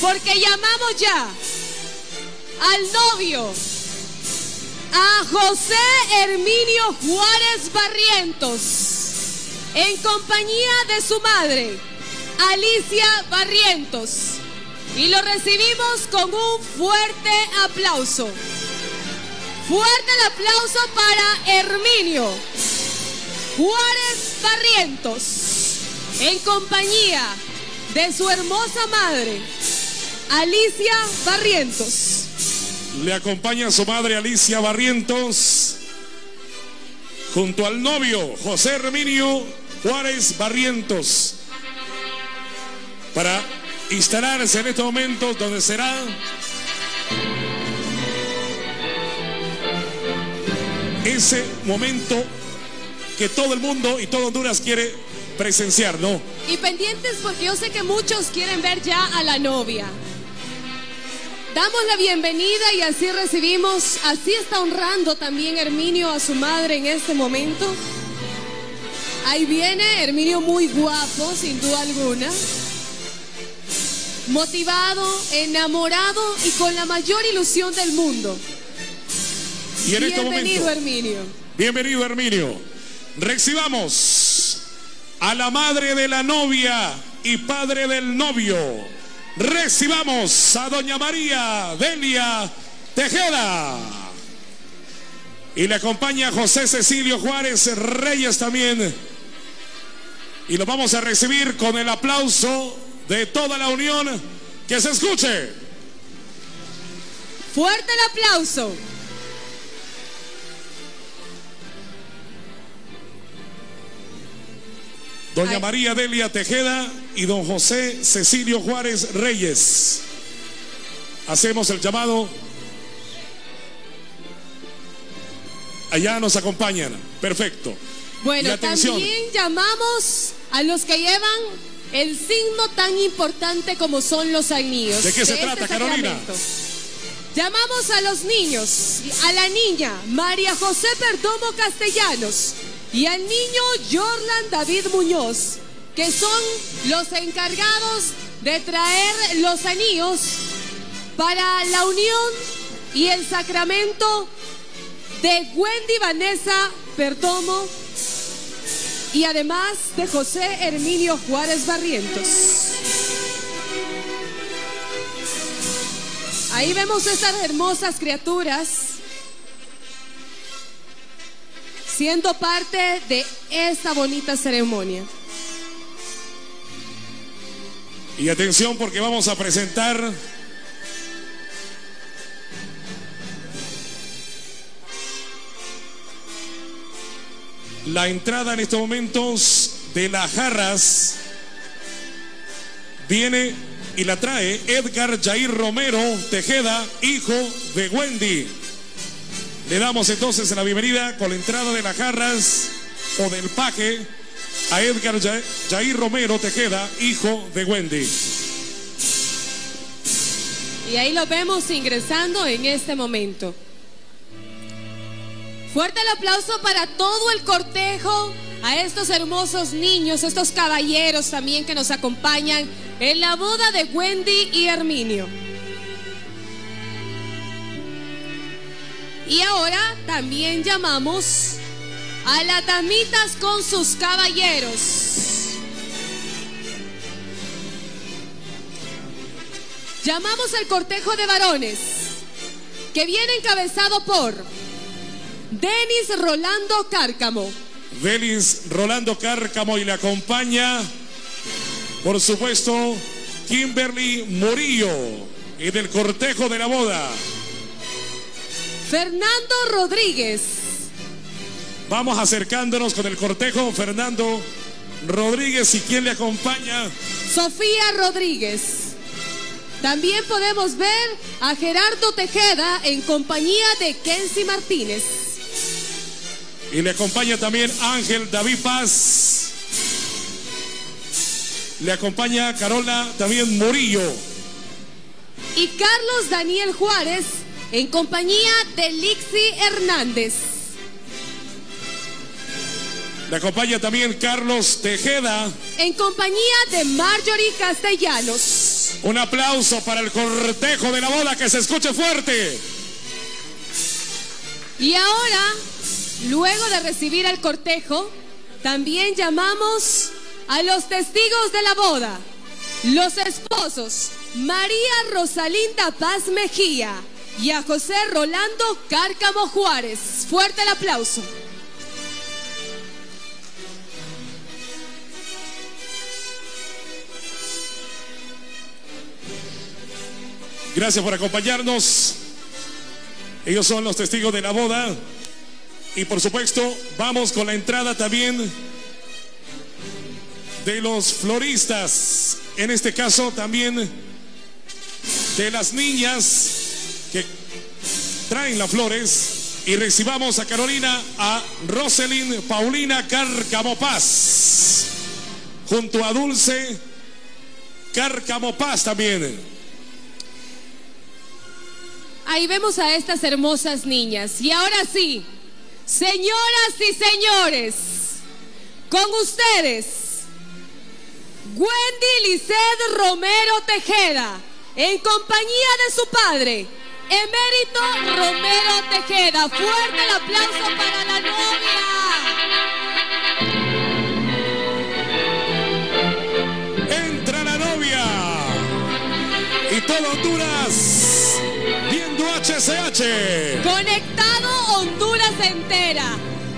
porque llamamos ya al novio, a José Herminio Juárez Barrientos, en compañía de su madre, Alicia Barrientos. Y lo recibimos con un fuerte aplauso. Fuerte el aplauso para Herminio Juárez Barrientos, en compañía de su hermosa madre, Alicia Barrientos. Le acompaña su madre Alicia Barrientos junto al novio José Herminio Juárez Barrientos para instalarse en estos momentos donde será ese momento que todo el mundo y todo Honduras quiere presenciar, ¿no? Y pendientes porque yo sé que muchos quieren ver ya a la novia. Damos la bienvenida y así recibimos, así está honrando también Herminio a su madre en este momento. Ahí viene Herminio muy guapo, sin duda alguna. Motivado, enamorado y con la mayor ilusión del mundo. Y en este Bienvenido, momento, Herminio. bienvenido Herminio. Recibamos a la madre de la novia y padre del novio. Recibamos a doña María Delia Tejeda. Y le acompaña José Cecilio Juárez Reyes también. Y lo vamos a recibir con el aplauso de toda la unión. Que se escuche. Fuerte el aplauso. Doña Ay. María Delia Tejeda y don José Cecilio Juárez Reyes. Hacemos el llamado. Allá nos acompañan. Perfecto. Bueno, también llamamos a los que llevan el signo tan importante como son los anillos. ¿De qué se este trata, Carolina? Llamamos a los niños, a la niña María José Perdomo Castellanos y al niño Jorlan David Muñoz, que son los encargados de traer los anillos para la unión y el sacramento de Wendy Vanessa Perdomo y además de José Herminio Juárez Barrientos. Ahí vemos estas hermosas criaturas siendo parte de esta bonita ceremonia. Y atención porque vamos a presentar la entrada en estos momentos de las jarras. Viene y la trae Edgar Jair Romero Tejeda, hijo de Wendy. Le damos entonces la bienvenida con la entrada de las jarras o del paje a Edgar Ja- Jair Romero Tejeda, hijo de Wendy. Y ahí lo vemos ingresando en este momento. Fuerte el aplauso para todo el cortejo, a estos hermosos niños, estos caballeros también que nos acompañan en la boda de Wendy y Herminio. Y ahora también llamamos a las damitas con sus caballeros. Llamamos al cortejo de varones, que viene encabezado por Denis Rolando Cárcamo, Delis Rolando Cárcamo y le acompaña, por supuesto, Kimberly Murillo y del cortejo de la boda. Fernando Rodríguez, Vamos acercándonos con el cortejo, Fernando Rodríguez y quien le acompaña, Sofía Rodríguez. También podemos ver a Gerardo Tejeda en compañía de Kenzie Martínez. y le acompaña también Ángel David Paz. Le acompaña Carola también Murillo. Y Carlos Daniel Juárez en compañía de Lixi Hernández. Le acompaña también Carlos Tejeda. En compañía de Marjorie Castellanos. Un aplauso para el cortejo de la boda que se escuche fuerte. Y ahora, luego de recibir al cortejo, también llamamos a los testigos de la boda, los esposos María Rosalinda Paz Mejía y a José Rolando Cárcamo Juárez. Fuerte el aplauso. Gracias por acompañarnos. Ellos son los testigos de la boda. Y por supuesto, vamos con la entrada también de los floristas. En este caso también de las niñas que traen las flores. Y recibamos a Carolina, a Roselyn Paulina Cárcamo Paz. Junto a Dulce Cárcamo Paz también. Ahí vemos a estas hermosas niñas. Y ahora sí, señoras y señores, con ustedes, Wendy Lisset Romero Tejeda, en compañía de su padre, Emérito Romero Tejeda. Fuerte el aplauso para la novia. Entra la novia y todo Honduras viendo HCH. Conectado Honduras entera.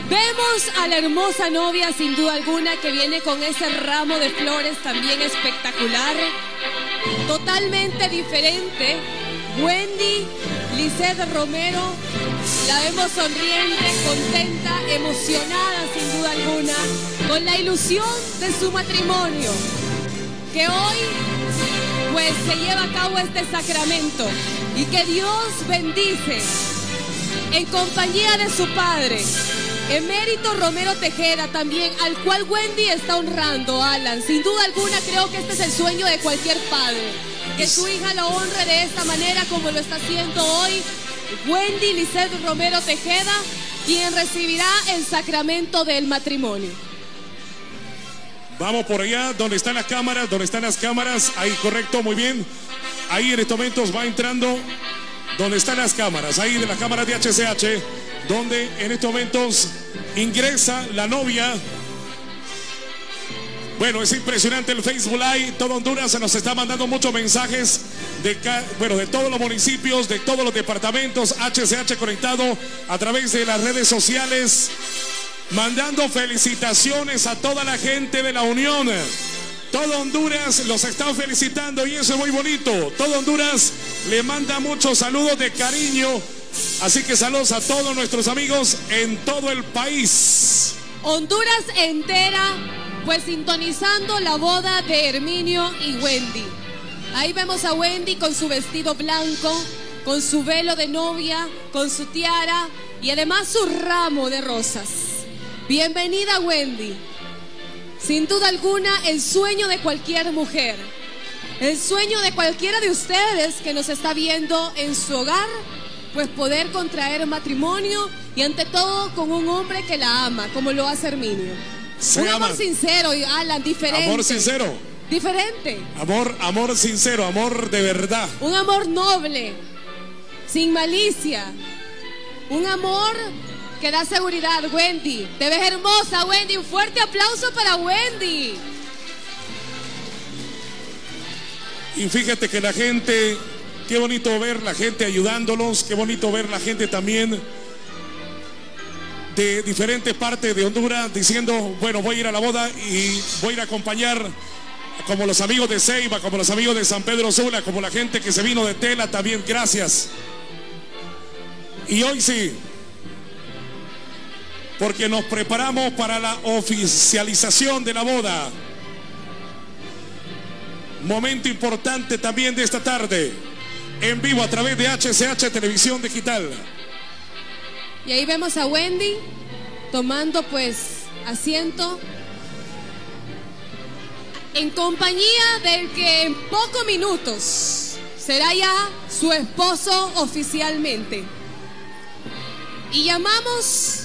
Vemos a la hermosa novia sin duda alguna que viene con ese ramo de flores también espectacular. Totalmente diferente. Wendy Lisset Romero. La vemos sonriente, contenta, emocionada sin duda alguna, con la ilusión de su matrimonio. Que hoy pues se lleva a cabo este sacramento y que Dios bendice en compañía de su padre, Emérito Romero Tejeda también, al cual Wendy está honrando, Alan. Sin duda alguna creo que este es el sueño de cualquier padre, que su hija lo honre de esta manera como lo está haciendo hoy Wendy Lisset Romero Tejeda, quien recibirá el sacramento del matrimonio. Vamos por allá, donde están las cámaras, donde están las cámaras. Ahí, correcto, muy bien. Ahí en estos momentos va entrando donde están las cámaras. Ahí de las cámaras de HCH, donde en estos momentos ingresa la novia. Bueno, es impresionante el Facebook Live. Todo Honduras se nos está mandando muchos mensajes de, bueno, de todos los municipios, de todos los departamentos. HCH conectado a través de las redes sociales mandando felicitaciones a toda la gente de la Unión. Todo Honduras los está felicitando y eso es muy bonito. Todo Honduras le manda muchos saludos de cariño. Así que saludos a todos nuestros amigos en todo el país. Honduras entera, pues sintonizando la boda de Herminio y Wendy. Ahí vemos a Wendy con su vestido blanco, con su velo de novia, con su tiara y además su ramo de rosas. Bienvenida Wendy. Sin duda alguna, el sueño de cualquier mujer, el sueño de cualquiera de ustedes que nos está viendo en su hogar, pues poder contraer matrimonio y ante todo con un hombre que la ama, como lo hace Herminio. Se un aman. amor sincero, y Alan, diferente. Amor sincero. Diferente. Amor, amor sincero, amor de verdad. Un amor noble, sin malicia. Un amor que da seguridad, Wendy. Te ves hermosa, Wendy. Un fuerte aplauso para Wendy. Y fíjate que la gente, qué bonito ver la gente ayudándolos, qué bonito ver la gente también de diferentes partes de Honduras diciendo, bueno, voy a ir a la boda y voy a ir a acompañar como los amigos de Ceiba, como los amigos de San Pedro Sula, como la gente que se vino de Tela también, gracias. Y hoy sí, porque nos preparamos para la oficialización de la boda. Momento importante también de esta tarde, en vivo a través de HCH Televisión Digital. Y ahí vemos a Wendy tomando pues asiento en compañía del que en pocos minutos será ya su esposo oficialmente. Y llamamos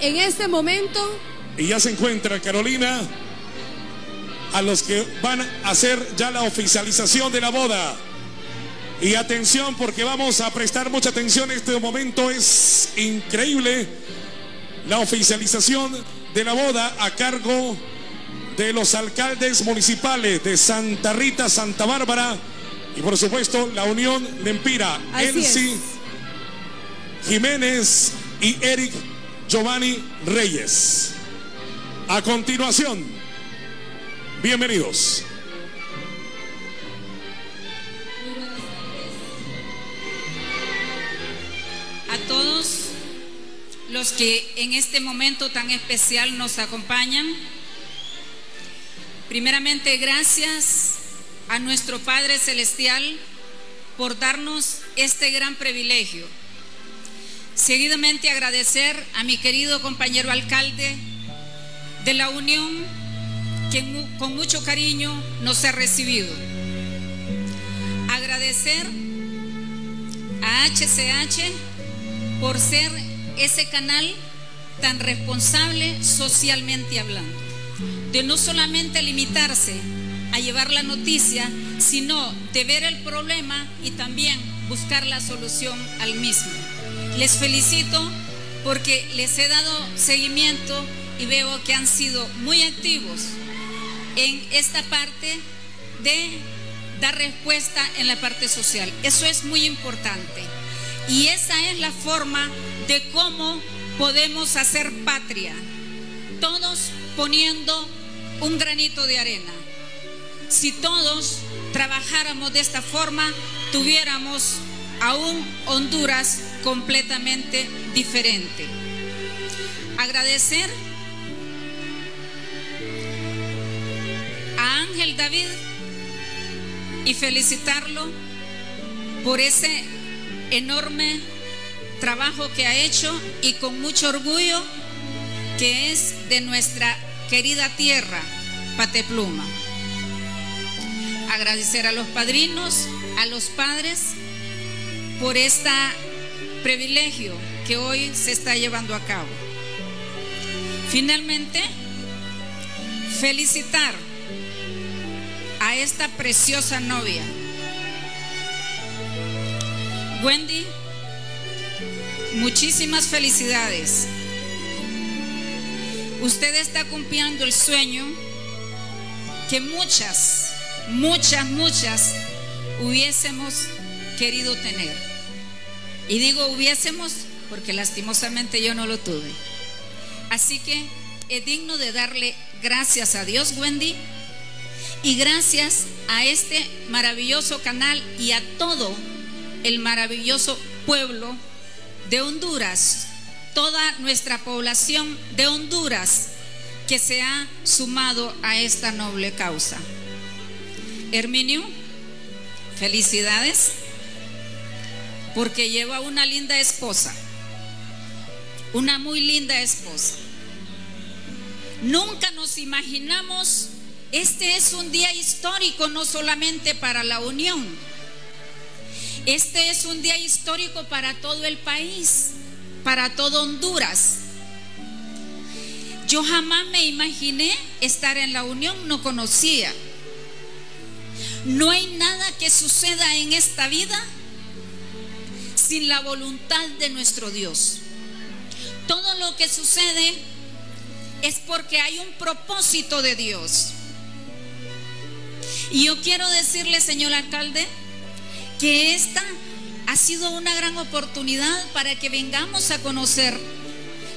en este momento Y ya se encuentra Carolina a los que van a hacer ya la oficialización de la boda. Y atención porque vamos a prestar mucha atención. Este momento es increíble. La oficialización de la boda a cargo de los alcaldes municipales de Santa Rita, Santa Bárbara y por supuesto la Unión de Empira, Elsie Jiménez y Eric Giovanni Reyes. A continuación, bienvenidos. A todos los que en este momento tan especial nos acompañan, primeramente gracias a nuestro Padre Celestial por darnos este gran privilegio Seguidamente agradecer a mi querido compañero alcalde de la Unión, que con mucho cariño nos ha recibido. Agradecer a HCH por ser ese canal tan responsable socialmente hablando, de no solamente limitarse a llevar la noticia, sino de ver el problema y también buscar la solución al mismo. Les felicito porque les he dado seguimiento y veo que han sido muy activos en esta parte de dar respuesta en la parte social. Eso es muy importante. Y esa es la forma de cómo podemos hacer patria. Todos poniendo un granito de arena. Si todos trabajáramos de esta forma, tuviéramos a un Honduras completamente diferente. Agradecer a Ángel David y felicitarlo por ese enorme trabajo que ha hecho y con mucho orgullo que es de nuestra querida tierra, Patepluma. Agradecer a los padrinos, a los padres por este privilegio que hoy se está llevando a cabo. Finalmente, felicitar a esta preciosa novia. Wendy, muchísimas felicidades. Usted está cumpliendo el sueño que muchas, muchas, muchas hubiésemos querido tener. Y digo hubiésemos porque lastimosamente yo no lo tuve. Así que es digno de darle gracias a Dios, Wendy, y gracias a este maravilloso canal y a todo el maravilloso pueblo de Honduras, toda nuestra población de Honduras que se ha sumado a esta noble causa. Herminio, felicidades porque lleva una linda esposa, una muy linda esposa. Nunca nos imaginamos, este es un día histórico no solamente para la Unión, este es un día histórico para todo el país, para todo Honduras. Yo jamás me imaginé estar en la Unión, no conocía. No hay nada que suceda en esta vida sin la voluntad de nuestro Dios. Todo lo que sucede es porque hay un propósito de Dios. Y yo quiero decirle, señor alcalde, que esta ha sido una gran oportunidad para que vengamos a conocer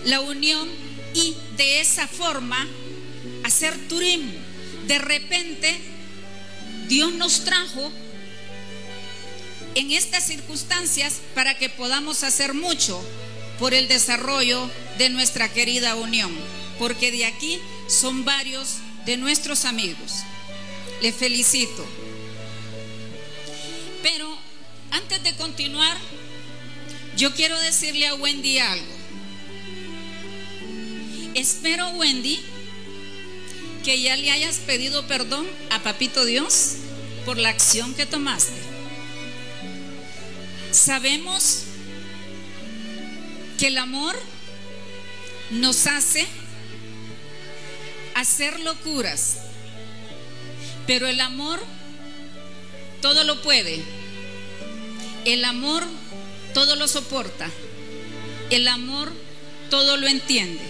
la unión y de esa forma hacer turismo. De repente, Dios nos trajo en estas circunstancias para que podamos hacer mucho por el desarrollo de nuestra querida unión, porque de aquí son varios de nuestros amigos. Les felicito. Continuar, yo quiero decirle a Wendy algo. Espero, Wendy, que ya le hayas pedido perdón a Papito Dios por la acción que tomaste. Sabemos que el amor nos hace hacer locuras, Pero el amor todo lo puede. El amor todo lo soporta. El amor todo lo entiende.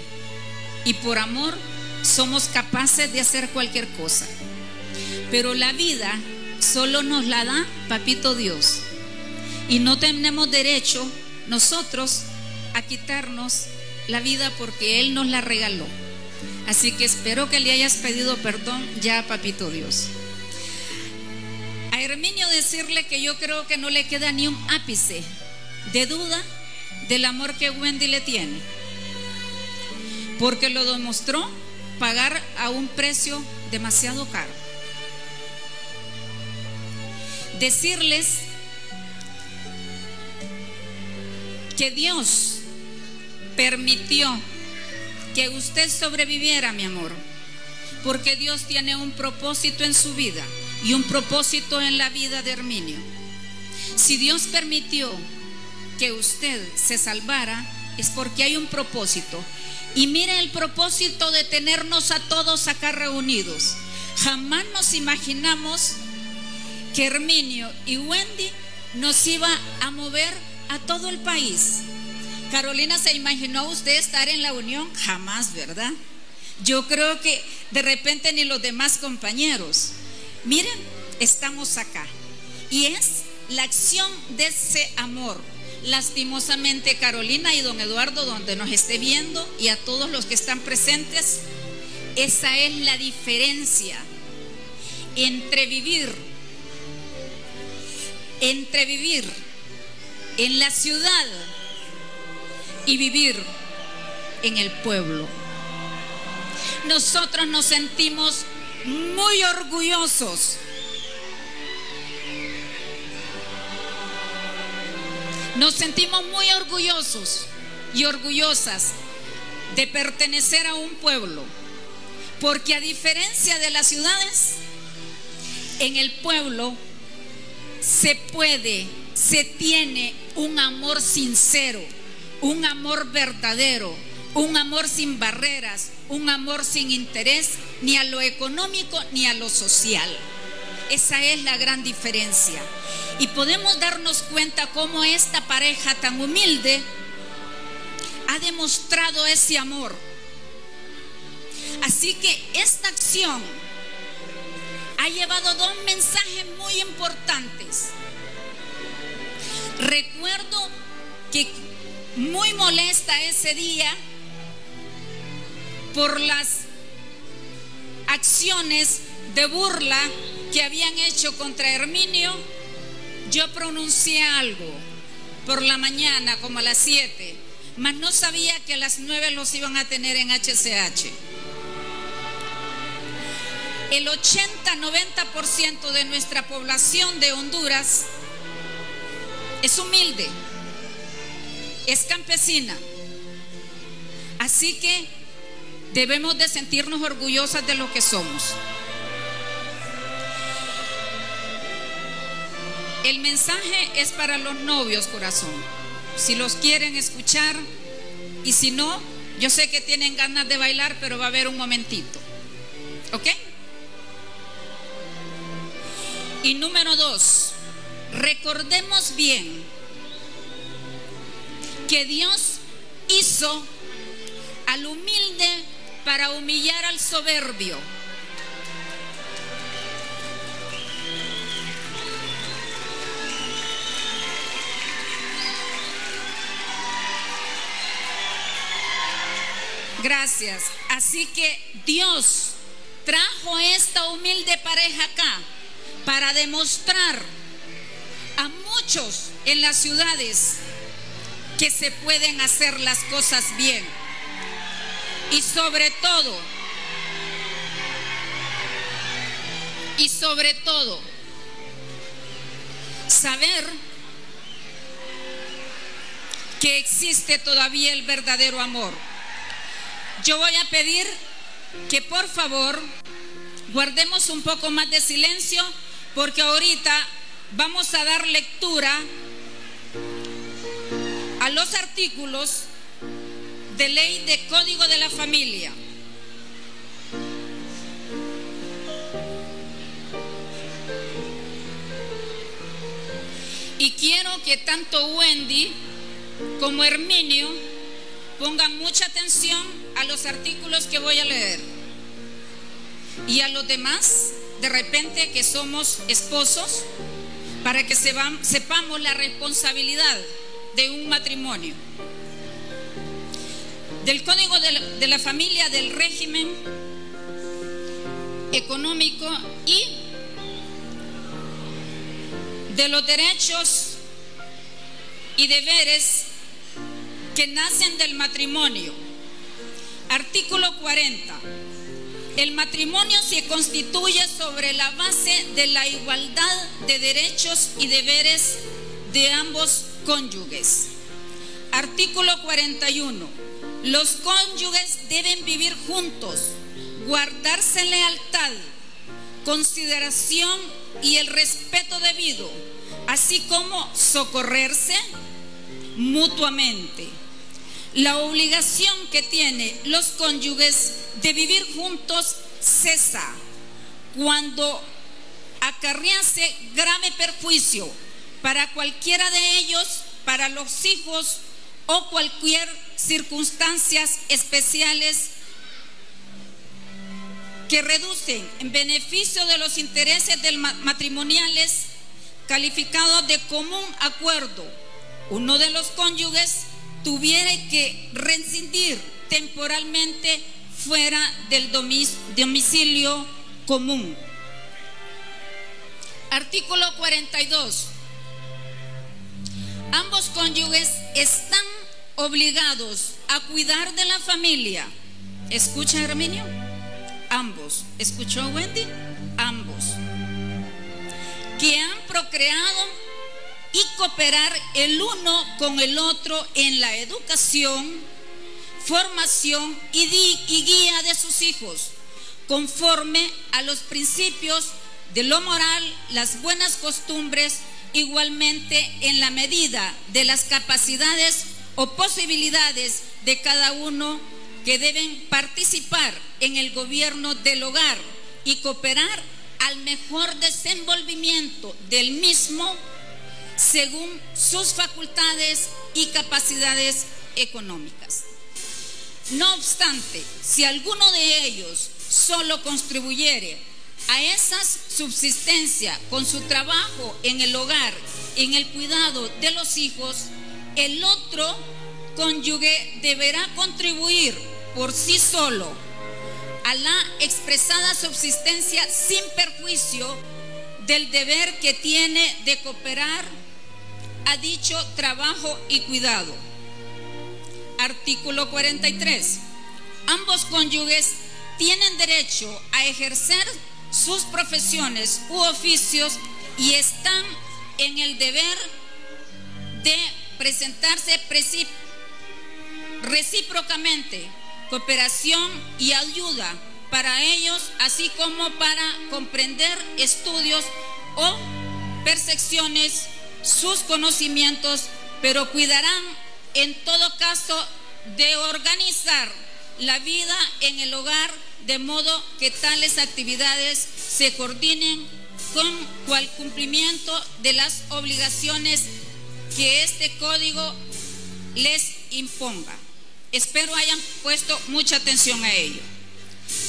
Y por amor somos capaces de hacer cualquier cosa. Pero la vida solo nos la da Papito Dios. Y no tenemos derecho nosotros a quitarnos la vida porque Él nos la regaló. Así que espero que le hayas pedido perdón ya, Papito Dios. Herminio decirle que yo creo que no le queda ni un ápice de duda del amor que Wendy le tiene. Porque lo demostró pagar a un precio demasiado caro. Decirles que Dios permitió que usted sobreviviera, mi amor, porque Dios tiene un propósito en su vida y un propósito en la vida de Herminio. Si Dios permitió que usted se salvara, es porque hay un propósito. Y mire el propósito de tenernos a todos acá reunidos. Jamás nos imaginamos que Herminio y Wendy nos iba a mover a todo el país. Carolina, ¿se imaginó usted estar en la unión? Jamás, ¿verdad? Yo creo que de repente ni los demás compañeros. Miren, estamos acá. Y es la acción de ese amor. Lastimosamente, Carolina y don Eduardo, donde nos esté viendo, y a todos los que están presentes, esa es la diferencia entre vivir, entre vivir en la ciudad y vivir en el pueblo. Nosotros nos sentimos muy orgullosos. Nos sentimos muy orgullosos y orgullosas de pertenecer a un pueblo, porque a diferencia de las ciudades, en el pueblo se puede, se tiene un amor sincero, un amor verdadero, un amor sin barreras, un amor sin interés ni a lo económico ni a lo social. Esa es la gran diferencia. Y podemos darnos cuenta cómo esta pareja tan humilde ha demostrado ese amor. Así que esta acción ha llevado dos mensajes muy importantes. Recuerdo que muy molesta ese día por las acciones de burla que habían hecho contra Herminio, yo pronuncié algo por la mañana como a las 7, mas no sabía que a las 9 los iban a tener en HCH. El 80-90% de nuestra población de Honduras es humilde, es campesina. Así que debemos de sentirnos orgullosas de lo que somos. El mensaje es para los novios, corazón. Si los quieren escuchar y si no, yo sé que tienen ganas de bailar, pero va a haber un momentito. ¿Ok? Y número dos, recordemos bien que Dios hizo al humilde para humillar al soberbio. Gracias. Así que Dios trajo esta humilde pareja acá para demostrar a muchos en las ciudades que se pueden hacer las cosas bien. Y sobre todo, y sobre todo, saber que existe todavía el verdadero amor. Yo voy a pedir que por favor guardemos un poco más de silencio porque ahorita vamos a dar lectura a los artículos de ley de código de la familia. Y quiero que tanto Wendy como Herminio pongan mucha atención a los artículos que voy a leer. Y a los demás, de repente que somos esposos, para que sepamos la responsabilidad de un matrimonio. Del Código de la, Familia del Régimen Económico y de los derechos y deberes que nacen del matrimonio. Artículo 40. El matrimonio se constituye sobre la base de la igualdad de derechos y deberes de ambos cónyuges. Artículo 41. Los cónyuges deben vivir juntos, guardarse lealtad, consideración y el respeto debido, así como socorrerse mutuamente. La obligación que tienen los cónyuges de vivir juntos cesa cuando acarrease grave perjuicio para cualquiera de ellos, para los hijos o cualquier circunstancias especiales que reducen en beneficio de los intereses del matrimoniales calificados de común acuerdo. Uno de los cónyuges tuviera que rescindir temporalmente fuera del domicilio común. Artículo 42. Ambos cónyuges están obligados a cuidar de la familia. ¿Escucha, Herminio? Ambos. ¿Escuchó, Wendy? Ambos. Que han procreado y cooperar el uno con el otro en la educación, formación y, guía de sus hijos, conforme a los principios de lo moral, las buenas costumbres, igualmente en la medida de las capacidades o posibilidades de cada uno que deben participar en el gobierno del hogar y cooperar al mejor desenvolvimiento del mismo según sus facultades y capacidades económicas. No obstante, si alguno de ellos solo contribuyere a esa subsistencia con su trabajo en el hogar, en el cuidado de los hijos, el otro cónyuge deberá contribuir por sí solo a la expresada subsistencia sin perjuicio del deber que tiene de cooperar a dicho trabajo y cuidado. Artículo 43. Ambos cónyuges tienen derecho a ejercer sus profesiones u oficios y están en el deber de presentarse recíprocamente cooperación y ayuda para ellos, así como para comprender estudios o percepciones, sus conocimientos, pero cuidarán en todo caso de organizar la vida en el hogar de modo que tales actividades se coordinen con el cumplimiento de las obligaciones que este código les imponga. Espero hayan puesto mucha atención a ello.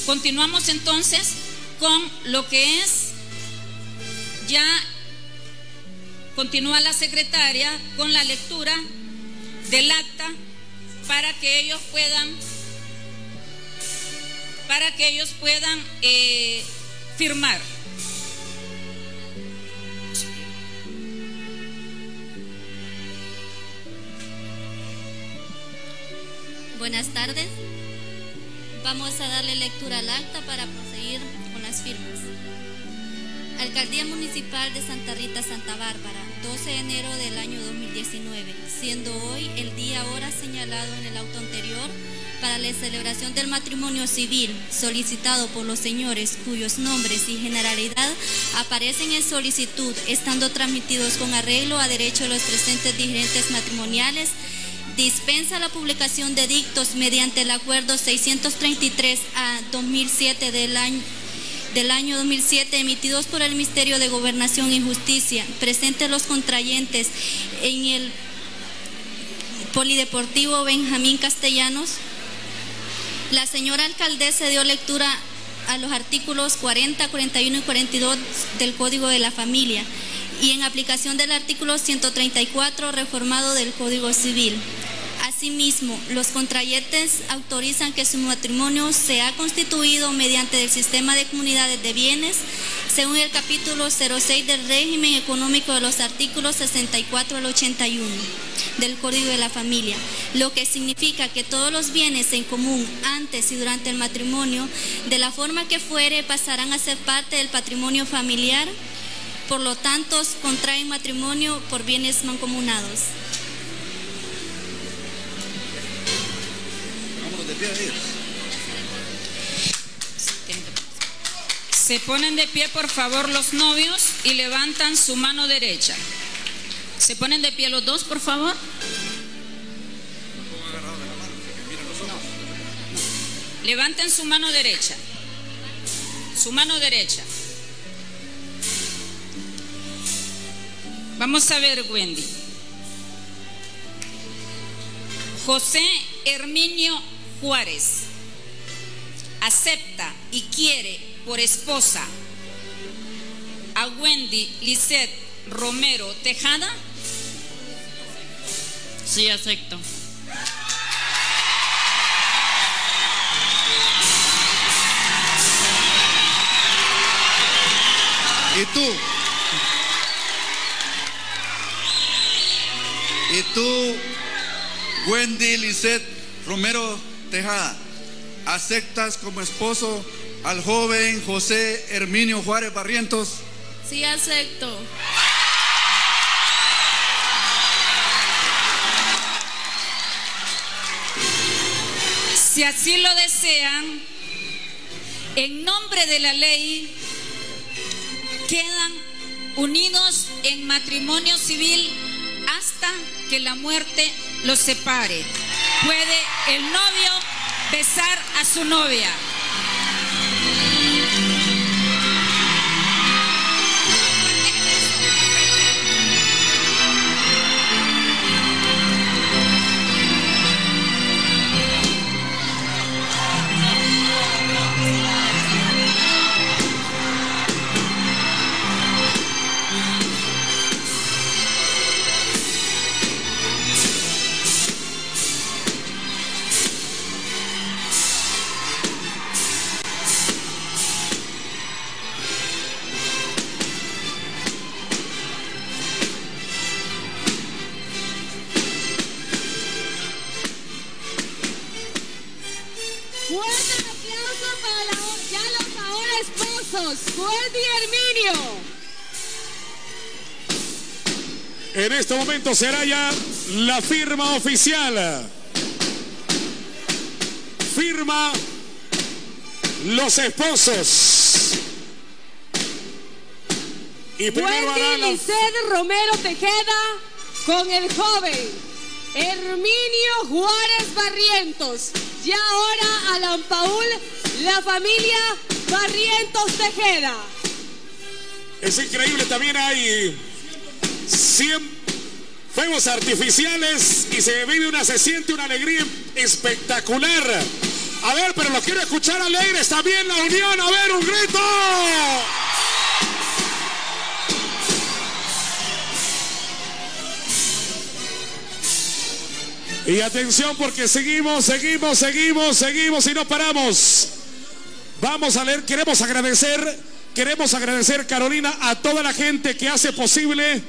Continuamos entonces con lo que es ya continúa la secretaria con la lectura del acta para que ellos puedan para que ellos puedan eh, firmar. Buenas tardes. Vamos a darle lectura al acta para proseguir con las firmas. Alcaldía Municipal de Santa Rita, Santa Bárbara, 12 de enero del año 2019, siendo hoy el día hora señalado en el auto anterior para la celebración del matrimonio civil solicitado por los señores cuyos nombres y generalidad aparecen en solicitud, estando transmitidos con arreglo a derecho de los presentes dirigentes matrimoniales dispensa la publicación de dictos mediante el acuerdo 633 a 2007 del año del año 2007 emitidos por el Ministerio de Gobernación y Justicia, presentes los contrayentes en el Polideportivo Benjamín Castellanos, la señora alcaldesa dio lectura a los artículos 40, 41 y 42 del Código de la Familia y en aplicación del artículo 134 reformado del Código Civil. Asimismo, los contrayentes autorizan que su matrimonio sea constituido mediante el sistema de comunidades de bienes, según el capítulo 06 del régimen económico de los artículos 64 al 81 del Código de la Familia, lo que significa que todos los bienes en común antes y durante el matrimonio, de la forma que fuere, pasarán a ser parte del patrimonio familiar, por lo tanto, contraen matrimonio por bienes mancomunados. Se ponen de pie, por favor, los novios y levantan su mano derecha. Se ponen de pie los dos, por favor. Levanten su mano derecha. Su mano derecha. Vamos a ver, Wendy. José Herminio Juárez acepta y quiere por esposa a Wendy Lisette Romero Tejada. Sí, acepto. ¿Y tú? ¿Y tú, Wendy Lisette Romero Tejada, aceptas como esposo al joven José Herminio Juárez Barrientos? Sí, acepto. Si así lo desean, en nombre de la ley, quedan unidos en matrimonio civil hasta que la muerte los separe. Puede el novio besar a su novia. Este momento será ya la firma oficial. Firma los esposos. Y primero Wendy la Romero Tejeda con el joven Herminio Juárez Barrientos. Y ahora Alan Paul, la familia Barrientos Tejeda. Es increíble, también hay 100 fuegos artificiales y se vive una, se siente una alegría espectacular. A ver, pero lo quiero escuchar alegres también la unión. A ver, un grito. Y atención porque seguimos, seguimos, seguimos, seguimos y no paramos. Vamos a leer, queremos agradecer, queremos agradecer, Carolina, a toda la gente que hace posible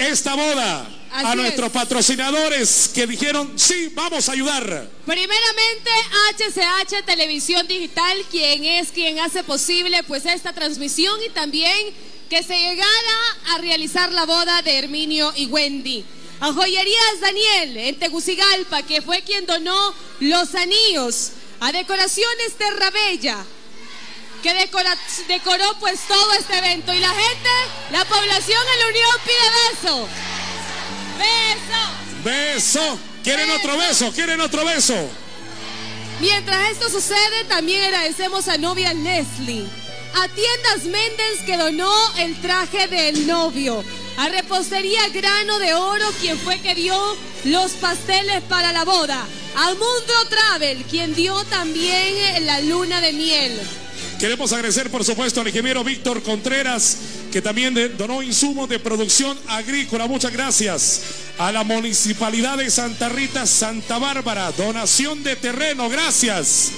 esta boda. Así a es. nuestros patrocinadores que dijeron, sí, vamos a ayudar. Primeramente, HCH Televisión Digital, quien es quien hace posible pues esta transmisión y también que se llegara a realizar la boda de Herminio y Wendy. A Joyerías Daniel en Tegucigalpa, que fue quien donó los anillos. A Decoraciones Terrabella, que decora- decoró pues todo este evento. Y la gente, la población en la Unión pide beso. Beso. Beso. ¿Quieren otro beso? ¿Quieren otro beso? Mientras esto sucede, también agradecemos a novia Leslie, a Tiendas Méndez que donó el traje del novio, a Repostería Grano de Oro quien fue que dio los pasteles para la boda, a Mundo Travel quien dio también la luna de miel. Queremos agradecer, por supuesto, al ingeniero Víctor Contreras, que también donó insumos de producción agrícola. Muchas gracias. A la Municipalidad de Santa Rita, Santa Bárbara, donación de terreno. Gracias.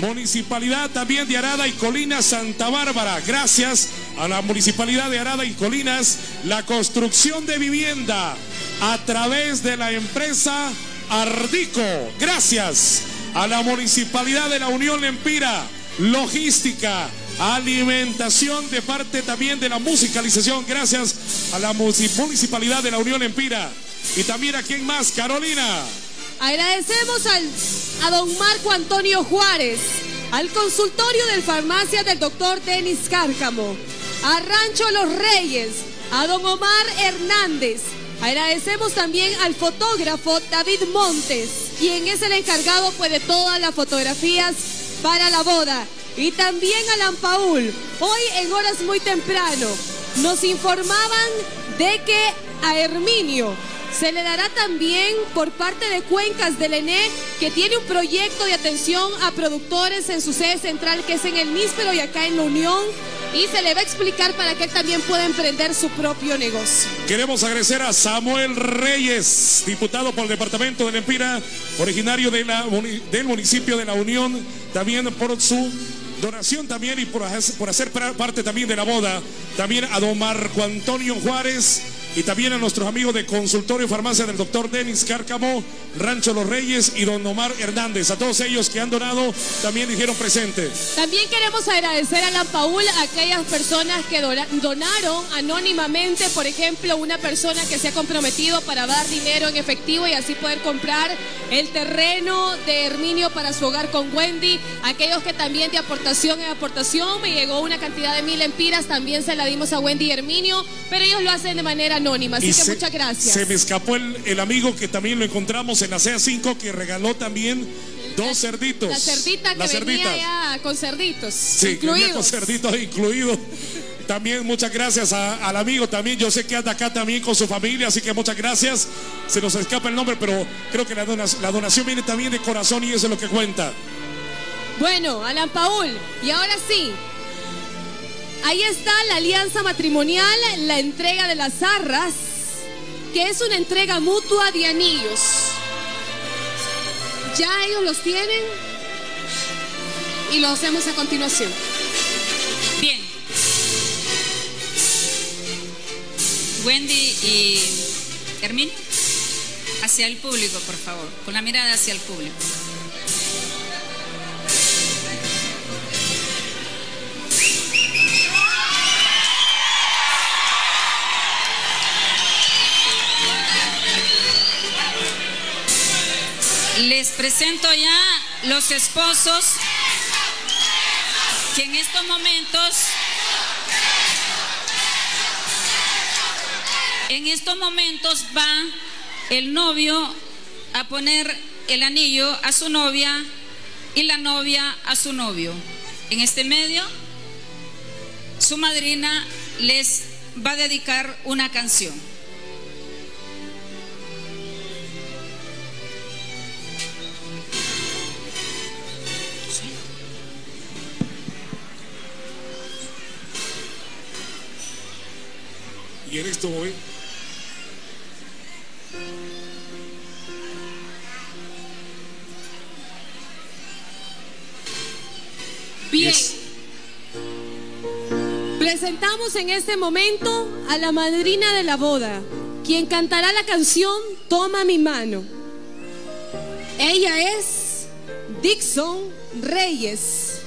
Municipalidad también de Arada y Colinas, Santa Bárbara. Gracias a la Municipalidad de Arada y Colinas, la construcción de vivienda a través de la empresa Ardico. Gracias a la Municipalidad de la Unión Lempira, logística, alimentación de parte también de la musicalización. Gracias a la Municipalidad de la Unión Lempira. Y también a quién más, Carolina. Agradecemos al, a don Marco Antonio Juárez, al consultorio del farmacia del doctor Denis Cárcamo, a Rancho Los Reyes, a don Omar Hernández. Agradecemos también al fotógrafo David Montes, quien es el encargado pues, de todas las fotografías para la boda. Y también a Lampaul, hoy en horas muy temprano, nos informaban de que a Herminio se le dará también por parte de Cuencas del ENE, que tiene un proyecto de atención a productores en su sede central, que es en el Níspero y acá en la Unión, y se le va a explicar para que él también pueda emprender su propio negocio. Queremos agradecer a Samuel Reyes, diputado por el departamento de Lempira, originario del municipio de la Unión, también por su donación también y por, por hacer parte también de la boda. También a don Marco Antonio Juárez y también a nuestros amigos de Consultorio Farmacia del doctor Denis Cárcamo, Rancho Los Reyes y don Omar Hernández. A todos ellos que han donado también dijeron presente. También queremos agradecer a la Paul a aquellas personas que donaron anónimamente, por ejemplo, una persona que se ha comprometido para dar dinero en efectivo y así poder comprar el terreno de Herminio para su hogar con Wendy. Aquellos que también de aportación en aportación, me llegó una cantidad de mil empiras, también se la dimos a Wendy y Herminio, pero ellos lo hacen de manera anónima, así Y que se- muchas gracias. Se me escapó el, el amigo que también lo encontramos en la CA5 que regaló también dos cerditos. La cerdita que Las venía con cerditos Sí, venía con incluidos. cerditos incluidos. También muchas gracias a- al amigo también. Yo sé que anda acá también con su familia, así que muchas gracias. Se nos escapa el nombre, pero creo que la, la donación viene también de corazón y eso es lo que cuenta. Bueno, Alan Paul, y ahora sí. Ahí está la alianza matrimonial, la entrega de las arras, que es una entrega mutua de anillos. Ya ellos los tienen y lo hacemos a continuación. Bien. Wendy y Hermín, hacia el público, por favor, con la mirada hacia el público. Les presento ya los esposos que en estos momentos en estos momentos va el novio a poner el anillo a su novia y la novia a su novio. En este medio, su madrina les va a dedicar una canción. En voy. Bien. Yes. Presentamos en este momento a la madrina de la boda, quien cantará la canción Toma mi mano. Ella es Dixon Reyes,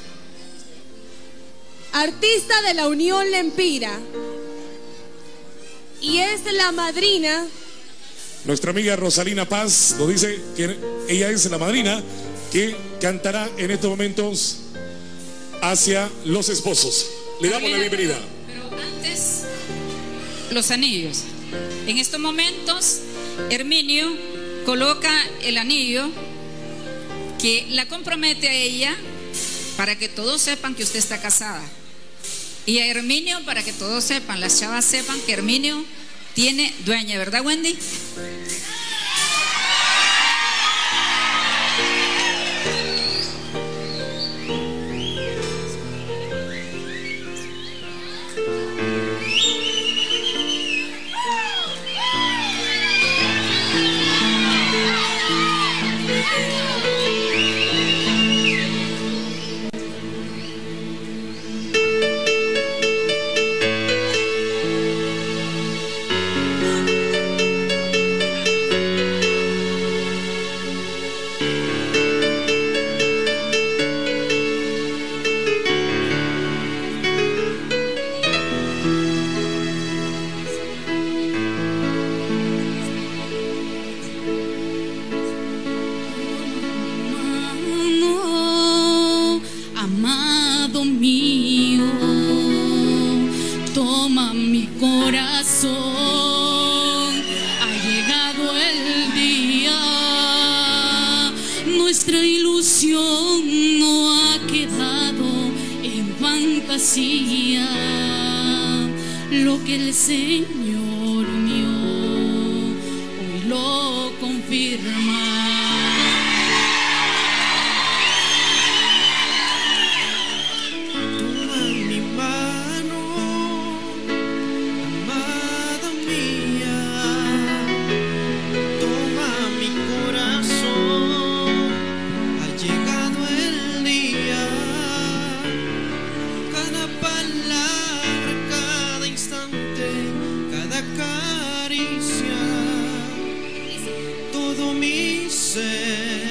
artista de la Unión Lempira, y es la madrina Nuestra amiga Rosalina Paz nos dice que ella es la madrina que cantará en estos momentos hacia los esposos. Le damos la bienvenida. Pero antes, los anillos. En estos momentos, Herminio coloca el anillo que la compromete a ella para que todos sepan que usted está casada. Y a Herminio, para que todos sepan, las chavas sepan que Herminio tiene dueña, ¿verdad, Wendy? me say.